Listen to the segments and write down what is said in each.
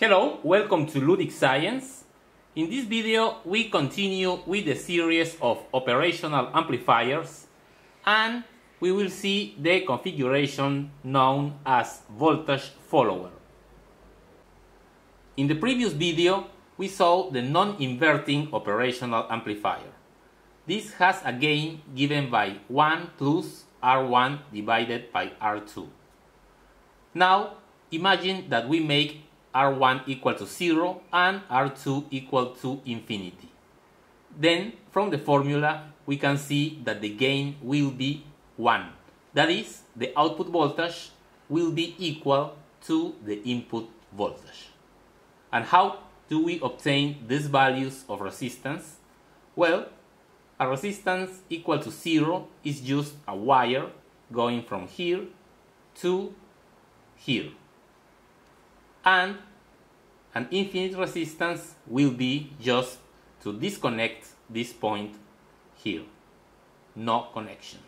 Hello, welcome to Ludic Science. In this video we continue with the series of operational amplifiers and we will see the configuration known as voltage follower. In the previous video we saw the non-inverting operational amplifier. This has a gain given by 1 plus R1 divided by R2. Now imagine that we make R1 equal to 0 and R2 equal to infinity. Then from the formula we can see that the gain will be 1. That is, the output voltage will be equal to the input voltage. And how do we obtain these values of resistance? Well, a resistance equal to 0 is just a wire going from here to here. And an infinite resistance will be just to disconnect this point here. No connection.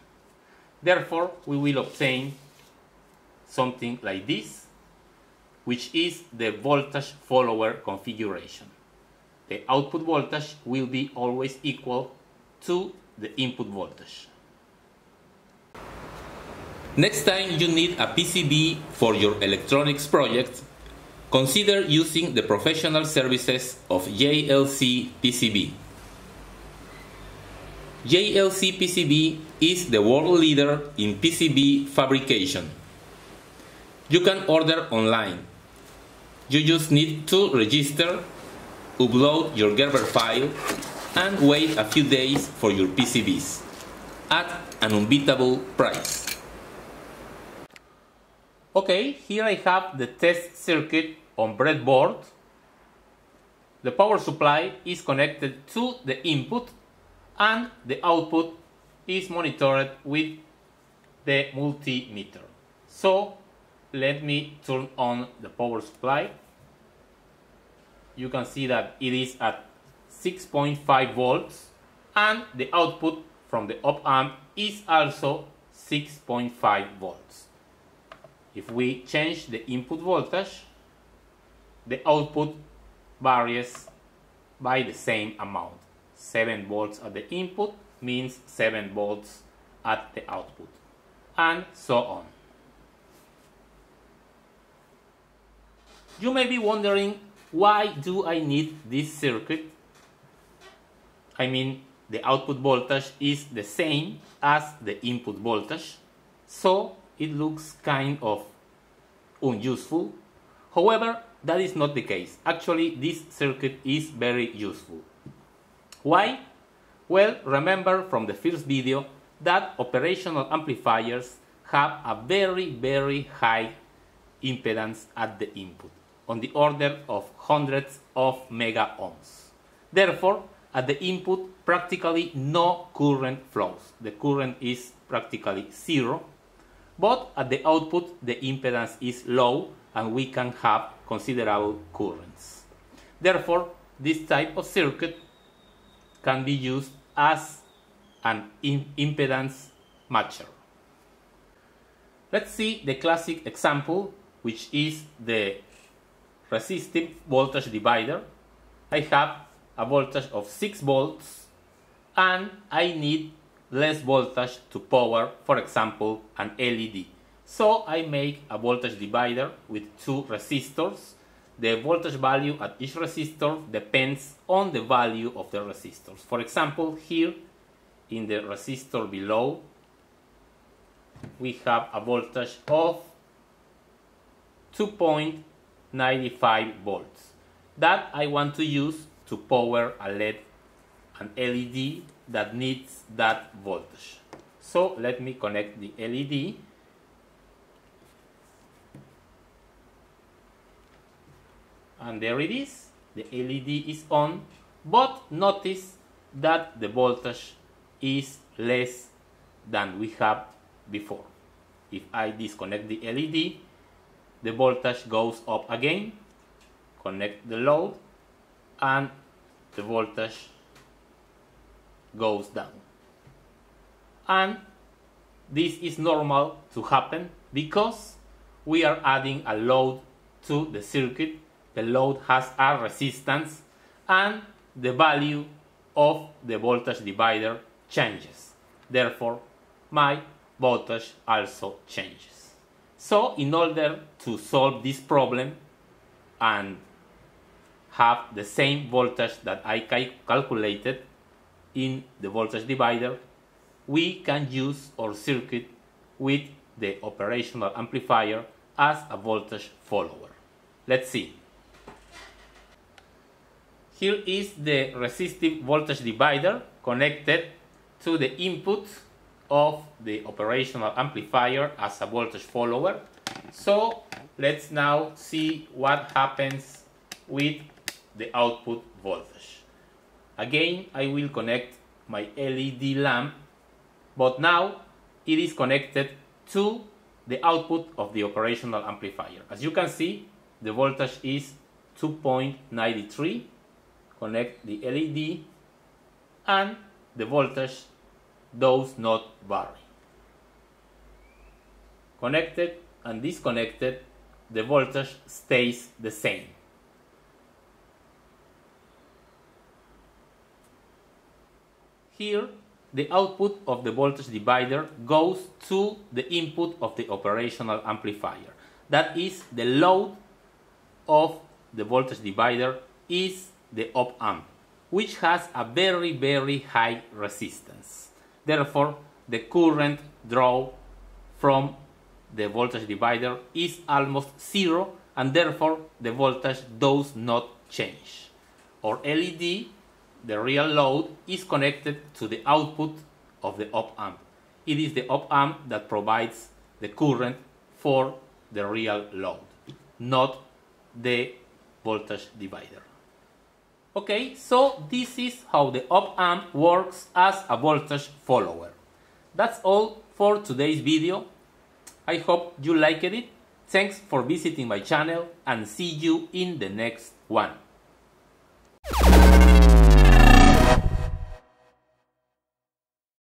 Therefore, we will obtain something like this, which is the voltage follower configuration. The output voltage will be always equal to the input voltage. Next time you need a PCB for your electronics project, consider using the professional services of JLC PCB. JLC PCB is the world leader in PCB fabrication. You can order online. You just need to register, upload your Gerber file, and wait a few days for your PCBs at an unbeatable price. Okay, here I have the test circuit on breadboard. The power supply is connected to the input and the output is monitored with the multimeter. So let me turn on the power supply. You can see that it is at 6.5 volts and the output from the op amp is also 6.5 volts. If we change the input voltage, the output varies by the same amount. 7 volts at the input means 7 volts at the output, and so on. You may be wondering, why do I need this circuit? I mean, the output voltage is the same as the input voltage, so it looks kind of unuseful. However, that is not the case. Actually, this circuit is very useful. Why? Well, remember from the first video that operational amplifiers have a very, very high impedance at the input, on the order of hundreds of mega ohms. Therefore, at the input, practically no current flows. The current is practically zero. But at the output, the impedance is low and we can have considerable currents. Therefore, this type of circuit can be used as an impedance matcher. Let's see the classic example, which is the resistive voltage divider. I have a voltage of 6 volts and I need less voltage to power, for example, an LED. So I make a voltage divider with two resistors. The voltage value at each resistor depends on the value of the resistors. For example, here in the resistor below, we have a voltage of 2.95 volts that I want to use to power a LED, an LED that needs that voltage. So let me connect the LED and there it is. The LED is on. But notice that the voltage is less than we have before. If I disconnect the LED the voltage goes up again. Connect the load. And the voltage goes down. And this is normal to happen because we are adding a load to the circuit the load has a resistance and the value of the voltage divider changes. Therefore, my voltage also changes. So in order to solve this problem and have the same voltage that I calculated in the voltage divider, we can use our circuit with the operational amplifier as a voltage follower. Let's see. Here is the resistive voltage divider connected to the input of the operational amplifier as a voltage follower. So let's now see what happens with the output voltage. Again, I will connect my LED lamp, but now it is connected to the output of the operational amplifier. As you can see, the voltage is 2.93. Connect the LED and the voltage does not vary. Connected and disconnected, the voltage stays the same. Here, the output of the voltage divider goes to the input of the operational amplifier. That is, the load of the voltage divider is the op amp, which has a very, very high resistance. Therefore, the current draw from the voltage divider is almost zero and therefore the voltage does not change. Or LED, the real load, is connected to the output of the op amp. It is the op amp that provides the current for the real load, not the voltage divider. Okay, so this is how the op amp works as a voltage follower. That's all for today's video. I hope you liked it. Thanks for visiting my channel and see you in the next one.